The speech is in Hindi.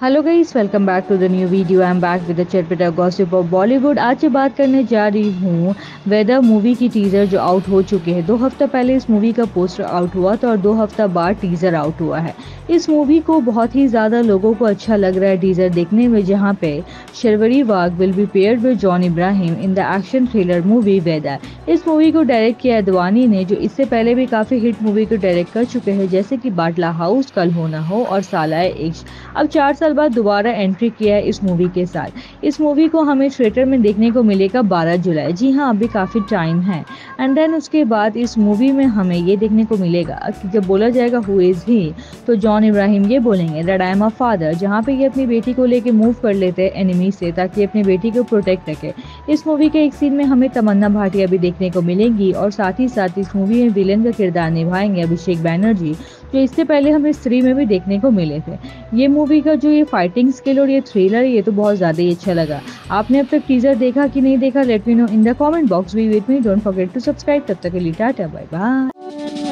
Hello guys welcome back to the new video I am back with the चटपटा गॉसिप ऑफ़ बॉलीवुड आज से बात करने जा रही हूँ वेदर मूवी की टीज़र जो आउट हो चुके हैं। दो हफ़्ता पहले इस मूवी का पोस्टर आउट हुआ था और दो हफ़्ता बाद टीज़र आउट हुआ है। इस मूवी को बहुत ही ज़्यादा लोगों को अच्छा लग रहा है टीज़र देखने में, जहाँ पे Sharvari Wagh will be pair with John Abraham in the action thriller movie Vedaa इस मूवी को डायरेक्ट किया अदवानी ने, जो इससे पहले भी काफ़ी हिट मूवी को डायरेक्ट कर चुके हैं, जैसे कि बाटला हाउस कल होना हो और इश्क अब चार साल बाद दोबारा एंट्री किया है इस मूवी के साथ। इस मूवी को हमें थिएटर में देखने को मिलेगा 12 जुलाई। जी हाँ अभी काफ़ी टाइम है। एंड देन उसके बाद इस मूवी में हमें ये देखने को मिलेगा कि जब बोला जाएगा हु इज़ ही तो जॉन इब्राहिम ये बोलेंगे that I am a father जहाँ पे ये अपनी बेटी को लेके मूव कर लेते हैं एनिमी से, ताकि अपनी बेटी को प्रोटेक्ट रखे। इस मूवी के एक सीन में हमें तमन्ना भाटिया भी देखने को मिलेंगी, और साथ ही साथ इस मूवी में विलन का किरदार निभाएँगे अभिषेक बैनर्जी। जो इससे पहले हमें स्त्री में भी देखने को मिले थे। ये मूवी का जो ये फाइटिंग स्किल और ये थ्रिलर ये तो बहुत ज़्यादा ही अच्छा लगा। आपने अब तक टीजर देखा कि नहीं देखा let me know in the comment box we with me don't forget to subscribe तब तक के लिए टाटा बाय बाय